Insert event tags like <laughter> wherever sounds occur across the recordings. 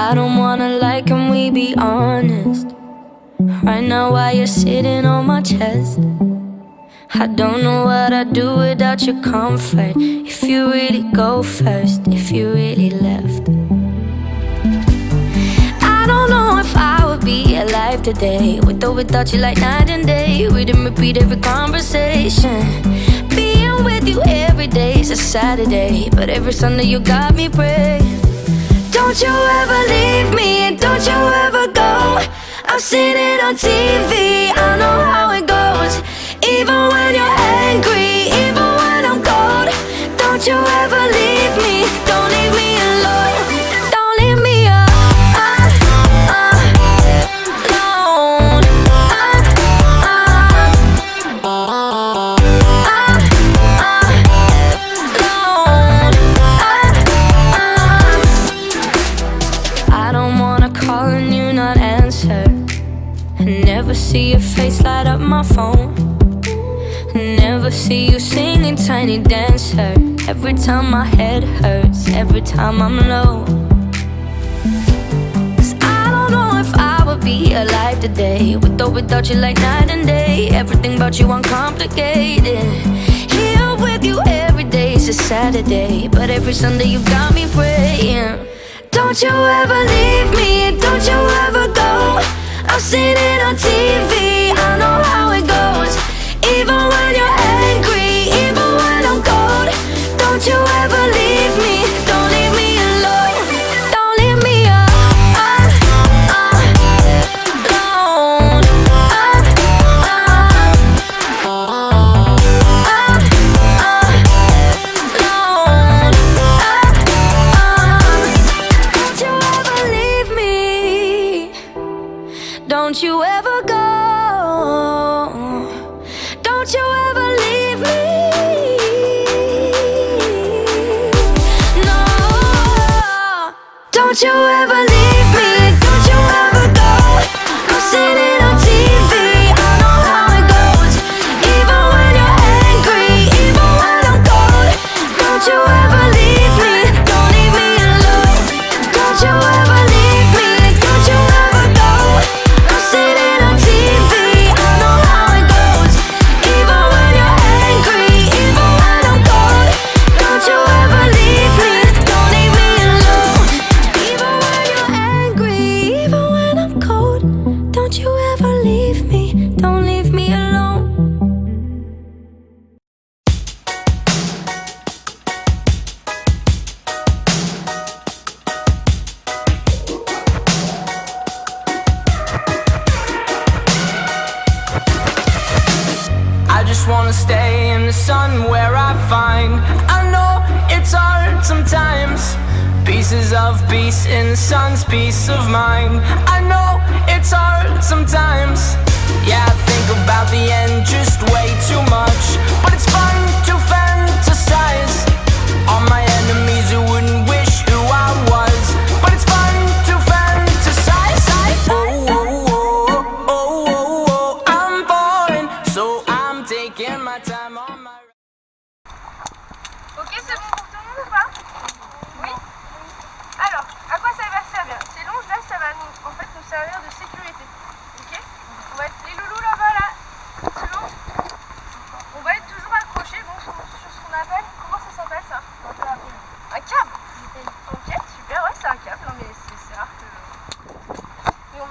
I don't wanna lie, can we be honest? Right now, while you're sitting on my chest, I don't know what I'd do without your comfort. If you really go first, if you really left. I don't know if I would be alive today with or without you, like night and day. We didn't repeat every conversation. Being with you every day is a Saturday, but every Sunday you got me praying. Don't you ever leave me don't you ever go. I've seen it on TV, I know how it goes. Even when you're angry, even when I'm cold. Don't you ever leave me, don't leave me alone tiny dancer. Every time my head hurts, every time I'm low. Cause I don't know if I would be alive today. With or without you, like night and day. Everything about you uncomplicated. Here with you every day is a Saturday. But every Sunday you got me praying. Don't you ever leave me, don't you ever go I've seen it on TV, I know how it goes Even when you're angry, Don't you ever leave me, where I find. I know it's hard sometimes. Pieces of peace in the sun's peace of mind. I know it's hard sometimes. Yeah, I think about the end just way too much. But it's fun to fantasize. On my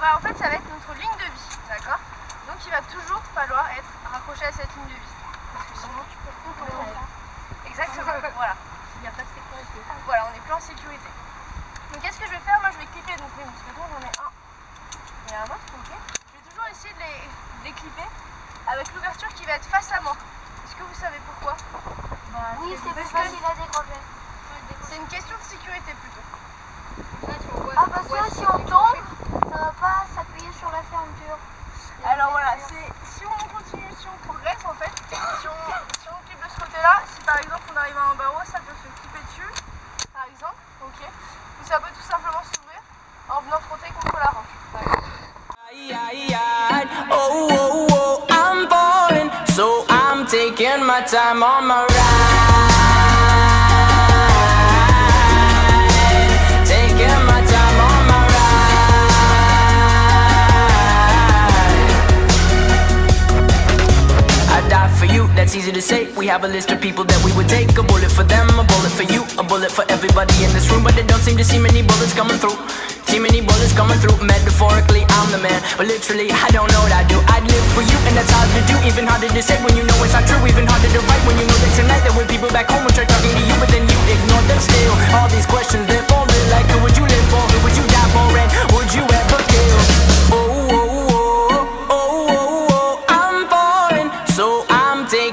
va, en fait, ça va être notre ligne de vie, d'accord? Donc il va toujours falloir être raccroché à cette ligne de vie. Parce que sinon tu peux plus tomber. Exactement, voilà. Il n'y a pas de sécurité. Voilà, on n'est plus en sécurité. Donc qu'est-ce que je vais faire? Moi je vais clipper donc les mousquetons, j'en ai un et un autre, ok? Je vais toujours essayer de les, de les clipper avec l'ouverture qui va être face à moi. Est-ce que vous savez pourquoi? Oui, c'est plus Parce que- facile à décrocher. C'est une question de sécurité plutôt. Ah, parce que si on tombe, ça va pas s'appuyer sur la fermeture. Alors voilà, si on continue, si on progresse en fait, si on, si on clip de ce côté-là, si par exemple on arrive à un barreau, ça peut se clipper dessus, par exemple, ok. Ou ça peut tout simplement s'ouvrir en venant frotter contre la roche. That's easy to say. We have a list of people that we would take. A bullet for them, a bullet for you, a bullet for everybody in this room. But they don't seem to see many bullets coming through. See many bullets coming through. Metaphorically, I'm the man. But literally, I don't know what I do. I'd live for you, and that's hard to do. Even harder to say when you know it's not true. Even harder to write when you know that tonight there were people back home who tried talking to you, but then you ignored them still. All these questions, they're falling like who would you live for? Who would you die for? And would you ever kill?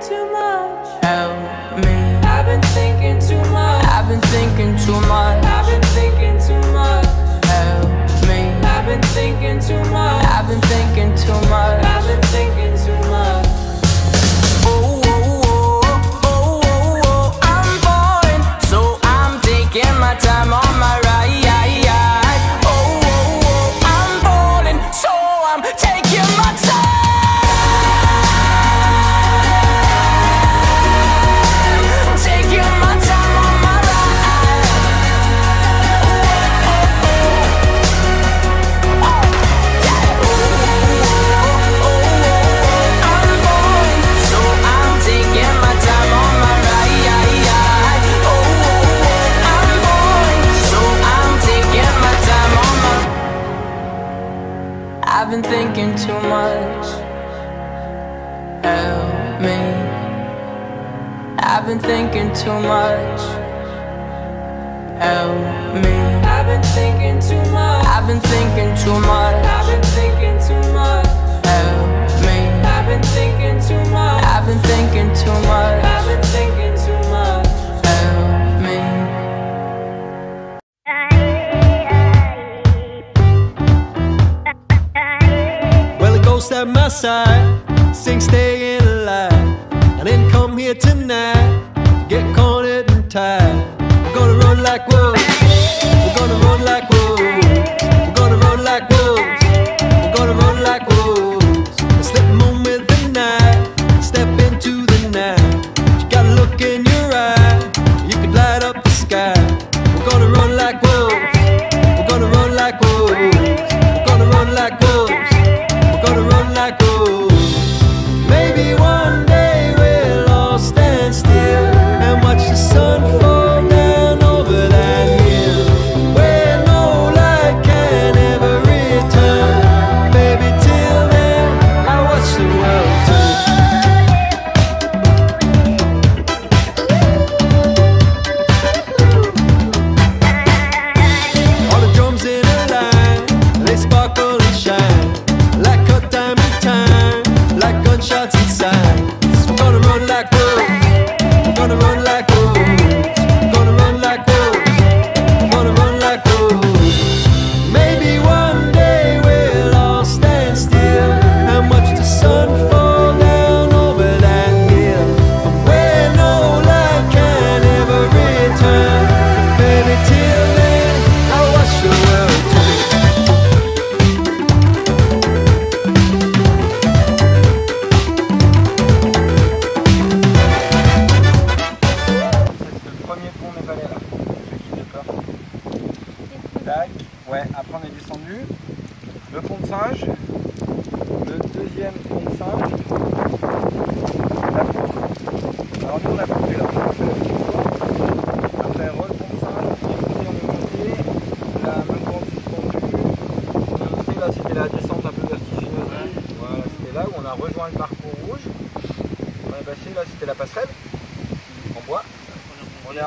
thinking too much. Help me. I've been thinking too much. I've been thinking too much. I've been thinking too much. Help me. I've been thinking too much. I've been thinking too much. I've been thinking too much. Oh, oh, oh, I'm falling, so I'm taking my time on Help me. I've been thinking too much. Help me. I've been thinking too much. I've been thinking too much. I've been thinking too much. Help me. I've been thinking too much. I've been thinking too much. I've been thinking too much. Help me. Well, a ghost at my side, sing staying alive. I didn't come here tonight to get cornered and tied. We're gonna run like wolves. We're gonna run like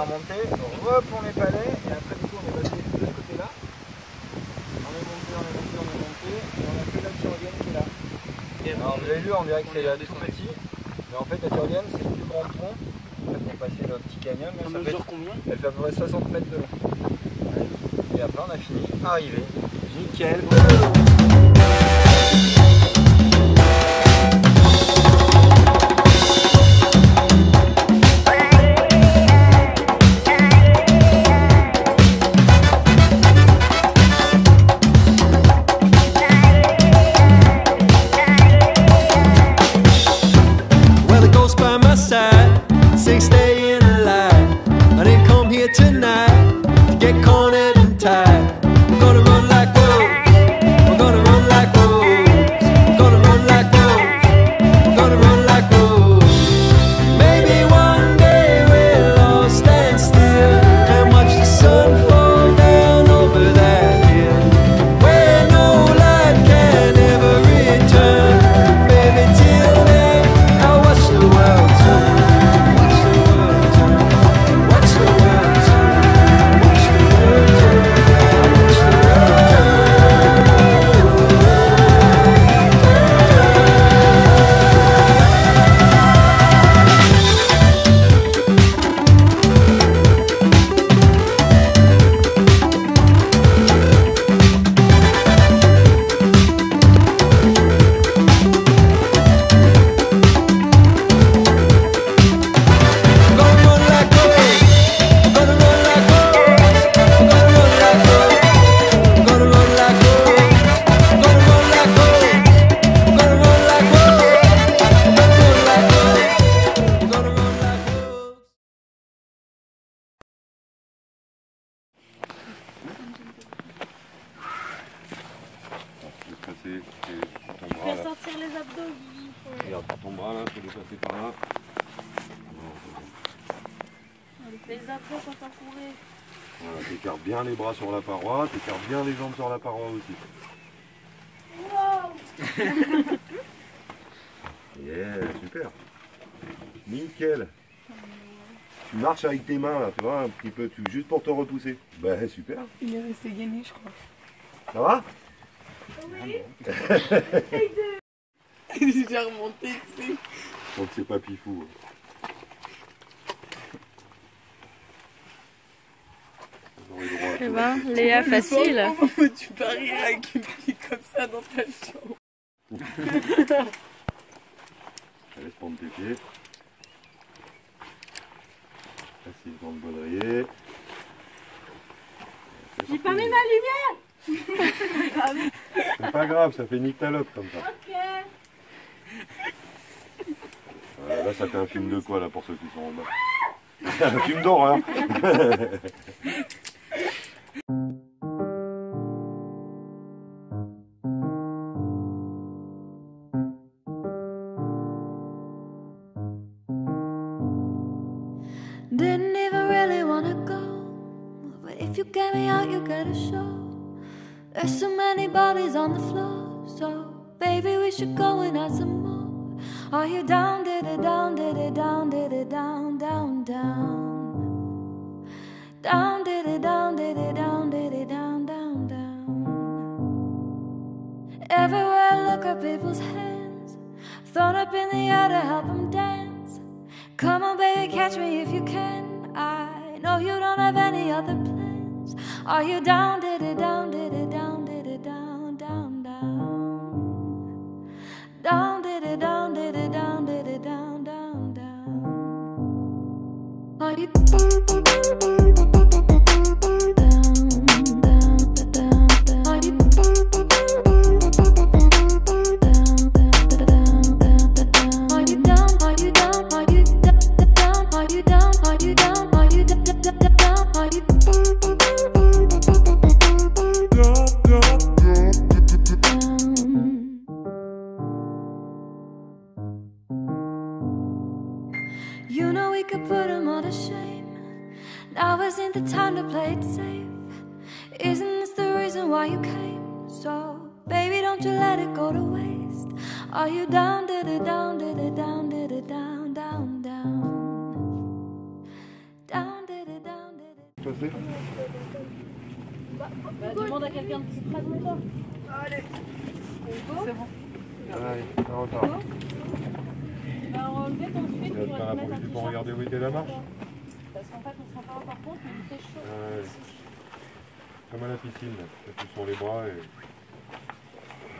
remonté, repont les palais, et après du coup on est passé de ce côté-là. On est monté, on est monté, on est monté, et on a fait la tyrolienne qui est là. Alors vous avez vu, on dirait que c'est euh, tout petit, mais en fait la tyrolienne c'est le plus grand pont. En fait pour passer le petit canyon, là, ça fait, combien elle fait à peu près 60 mètres de long. Et après on a fini, arrivé. Nickel. Sur la paroi, t'écartes bien les jambes sur la paroi aussi. <laughs> Yeah, super. Nickel. Tu marches avec tes mains là, tu vois, un petit peu, tu, juste pour te repousser. Bah super. Il est resté gainé, je crois. Ça va? <laughs> <laughs> Il est déjà remonté, tu sais. Donc c'est pas pifou. Vous aurez le droit à Eh ben, Léa, facile. Comment pas rire avec une fille comme ça dans ta chambre <laughs> Allez, prendre tes pieds. Assise dans le baudrier. J'ai pas mis ma lumière C'est pas grave, ça fait nyctalope comme ça. Ok. Euh, là, ça fait un film de quoi là pour ceux qui sont en bas? <laughs> Un film d'horreur. <laughs> Didn't even really wanna go, but if you get me out, you get a show. There's so many bodies on the floor, so baby, we should go and add some more. Are you down, did it down, did it down, did it down, down, down? Down, Everywhere I look at people's hands, thrown up in the air to help them dance. Come on, baby, catch me if you can. I know you don't have any other plans. Are you down, did it down, did it down, did it down, down, down? Down, did it down, did it down, did it down, down, down? Are you could put 'em all to shame. Now isn't the time to play it safe. Isn't this the reason why you came? So, baby, don't you let it go to waste. Are you down, did it down, did it down, did it down, down, down? Down, did it down, did it Passer Bah, demande à quelqu'un de plus près de. C'est bon. Allez, en retard. Bah, enlever ton Tu sweat vas pour t-shirt. regarder où était la marche Parce qu'en fait, on se rend pas encore compte, mais il fait chaud. Ouais. Comme à la piscine, tu sur les bras et.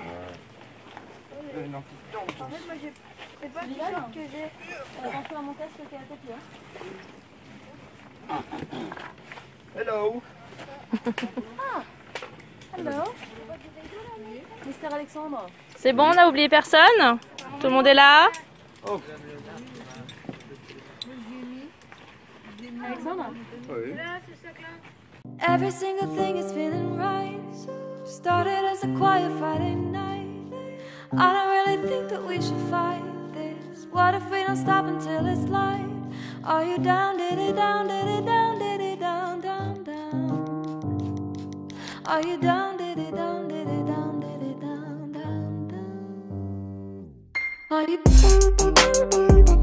Ouais. En fait, moi, j'ai. C'est pas le t-shirt que j'ai. Attention à mon casque qui est à côté. Hein. Hello Hello. Mister Alexandre. C'est bon, on a oublié personne? Tout le monde est là? Oui. Every single thing is feeling right. Started as a quiet Friday night. I don't really think that we should fight this. What if we don't stop until it's light? Are you down, did it down, did it down, did it down, down, down? Are you down, Are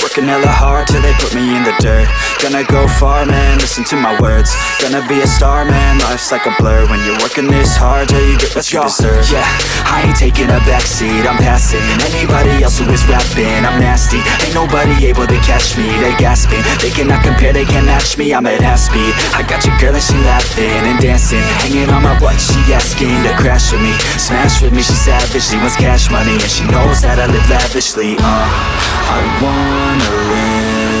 Work Working hella hard till they put me in the dirt. Gonna go far man, listen to my words. Gonna be a star man, life's like a blur. When you're working this hard, yeah you get what you deserve. Yeah, I ain't taking a backseat, I'm passing. Anybody else who is rapping, I'm nasty. Ain't nobody able to catch me, they gasping. They cannot compare, they can't match me, I'm at half speed. I got your girl and she laughing and dancing. Hanging on my butt, she asking to crash with me. Smash with me, she savage, she wants cash money. And she knows that I live lavishly, uh. I wanna live,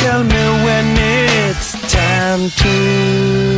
tell me when it's time to